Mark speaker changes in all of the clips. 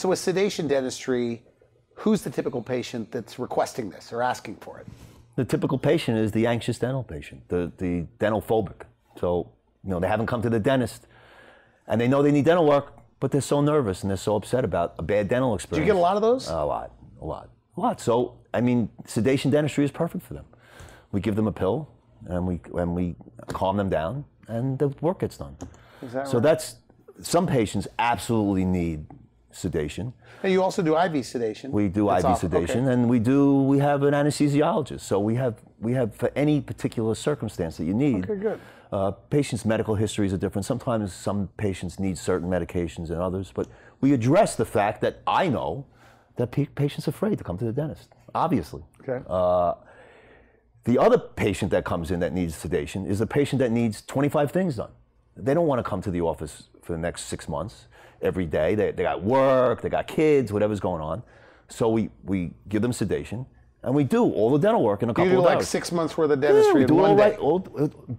Speaker 1: So with sedation dentistry, who's the typical patient that's requesting this or asking for it?
Speaker 2: The typical patient is the anxious dental patient, the, the dental phobic. So, you know, they haven't come to the dentist and they know they need dental work, but they're so nervous and they're so upset about a bad dental experience.
Speaker 1: Do you get a lot of those?
Speaker 2: A lot, a lot, a lot. So, I mean, sedation dentistry is perfect for them. We give them a pill and we, and we calm them down and the work gets done.
Speaker 1: That
Speaker 2: So
Speaker 1: right?
Speaker 2: that's, some patients absolutely need sedation.
Speaker 1: And you also do IV sedation.
Speaker 2: We do
Speaker 1: That's
Speaker 2: IV
Speaker 1: off-
Speaker 2: sedation,
Speaker 1: okay.
Speaker 2: and we do. We have an anesthesiologist, so we have we have for any particular circumstance that you need.
Speaker 1: Okay, good.
Speaker 2: Uh, patients' medical histories are different. Sometimes some patients need certain medications and others, but we address the fact that I know that pa- patients are afraid to come to the dentist. Obviously,
Speaker 1: Okay.
Speaker 2: uh, the other patient that comes in that needs sedation is a patient that needs 25 things done. They don't want to come to the office for the next six months every day. They, they got work, they got kids, whatever's going on. So we, we give them sedation and we do all the dental work in a couple
Speaker 1: you do
Speaker 2: of
Speaker 1: like
Speaker 2: hours.
Speaker 1: six months worth of
Speaker 2: Yeah,
Speaker 1: dentistry
Speaker 2: we
Speaker 1: in
Speaker 2: do
Speaker 1: one
Speaker 2: all right, all,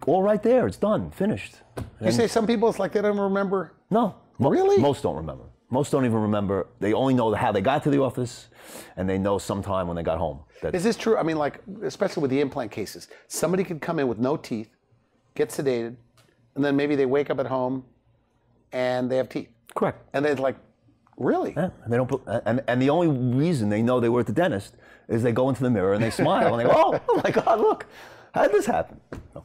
Speaker 2: all right there. It's done, finished.
Speaker 1: You say some people it's like they don't remember.
Speaker 2: No.
Speaker 1: Really?
Speaker 2: Most don't remember. Most don't even remember. They only know how they got to the office and they know sometime when they got home. That,
Speaker 1: Is this true? I mean, like especially with the implant cases, somebody could come in with no teeth, get sedated, and then maybe they wake up at home and they have teeth,
Speaker 2: correct.
Speaker 1: and they're like, really?
Speaker 2: Yeah, and they don't. put- And and the only reason they know they were at the dentist is they go into the mirror and they smile and they go, "Oh, oh my God, look, how did this happen?" No.